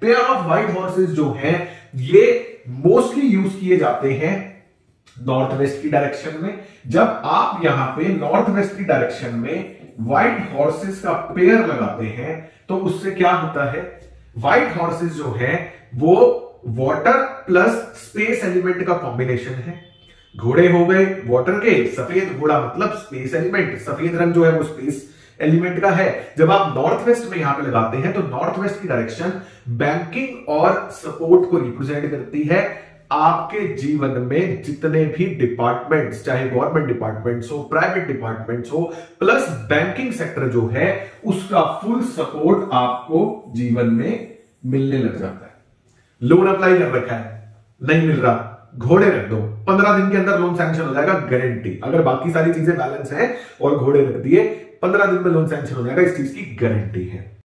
Pair of white horses जो हैं, ये मोस्टली यूज़ किए जाते हैं नॉर्थ वेस्ट की डायरेक्शन में। जब आप यहाँ पे नॉर्थ वेस्ट की डायरेक्शन में व्हाइट हॉर्सेस का पेयर लगाते हैं तो उससे क्या होता है? व्हाइट हॉर्सेस जो है, वो वाटर प्लस स्पेस एलिमेंट का कॉम्बिनेशन है। घोड़े हो गए वाटर के, सफ़ेद घोड़ा मतलब स्पेस एलिमेंट सफ़ेद रंग जो है वो स्पेस एलिमेंट का है। जब आप नॉर्थ वेस्ट में यहाँ पे लगाते हैं तो नॉर्थ वेस्ट की डायरेक्शन बैंकिंग और सपोर्ट को रिप्रेजेंट करती है आपके जीवन में जितने भी डिपार्टमेंट्स चाहे गवर्नमेंट डिपार्टमेंट्स हो प्राइवेट डिपार्टमेंट्स हो प्लस बैंकिंग सेक्टर जो है, उसका फुल सपोर्ट आपको जीवन में मिलने लग जाता है। लोन अप्लाई कर रखा है। नहीं मिल रहा। घोड़े रख दो। पंद्रह दिन के अंदर लोन सैंक्शन हो जाएगा गारंटी अगर बाकी सारी चीज़ें बैलेंस है और घोड़े रख दिए पंद्रह दिन में लोन सैंक्शन हो। जाएगा इस चीज़ की गारंटी है।